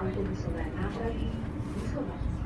Untuk 手机不错吧。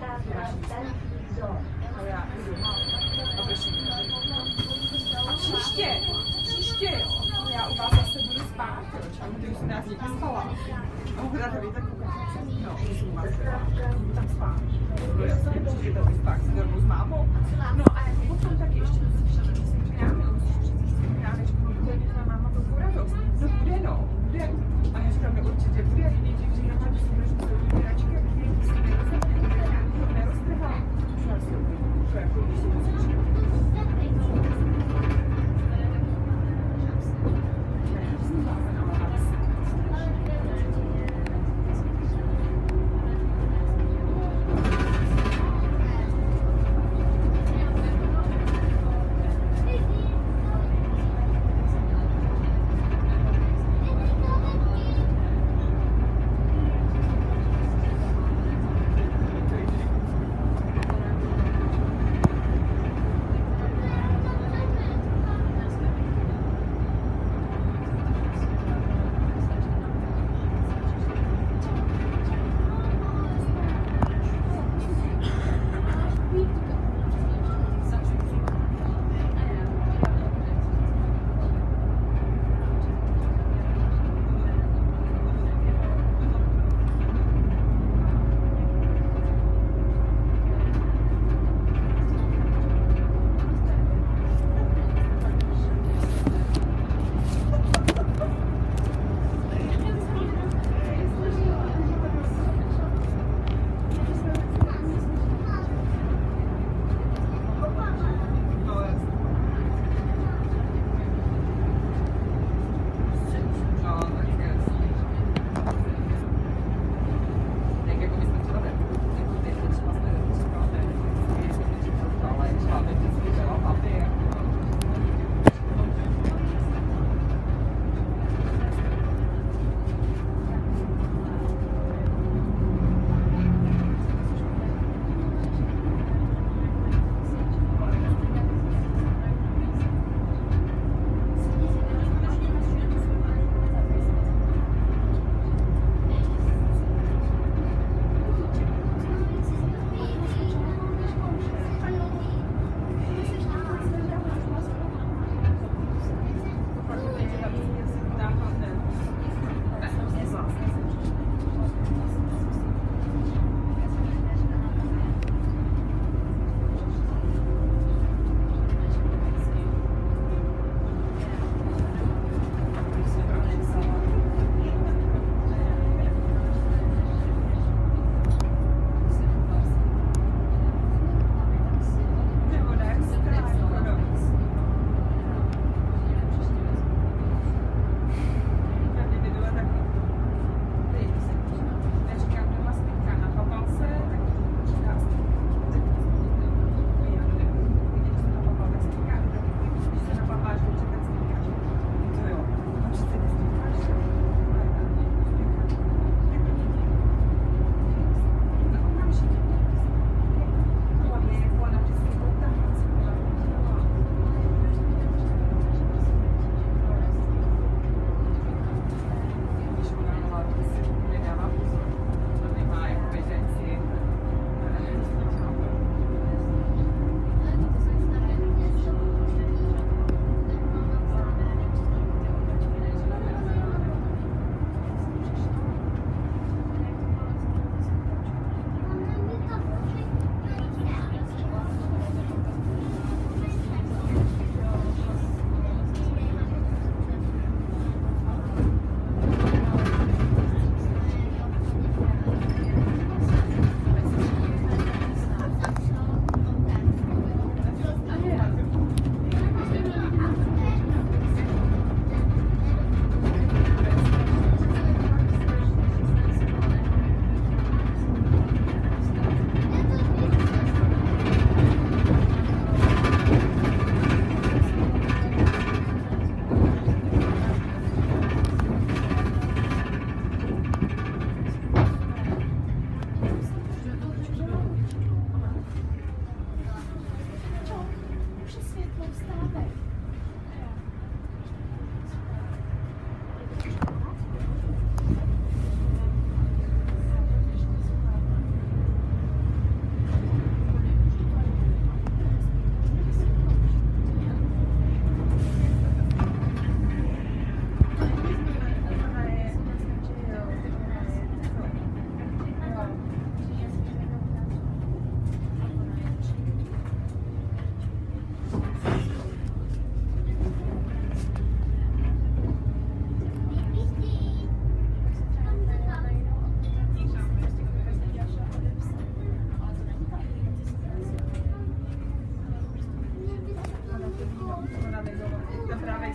A příště, příště, jo, já u vás zase budu spát, jo, čau, ty už jsem nás někdy spala. A ráda víte, koukat, no, jsem u vás budu tam spát. No jasně, příště to spát, si dormu s mámou. No a jako potom taky ještě musíš přijít s přinámi, musíš přijít s přinámi, že bude mít tvá máma velkou radost. No bude, no, bude. A já říkám, no určitě bude, nejdřív říkám, že si Thank you.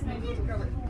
maybe it's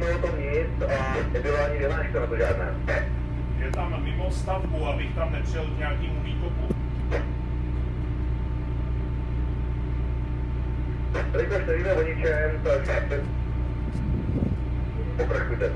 Tak nevíme o tom nic a nebyla ani vyhláška na to žádná. Je tam mimo stavbu, abych tam nepřijel k nějakému výkopu. Jelikož nevíme o ničem, tak pokračujte.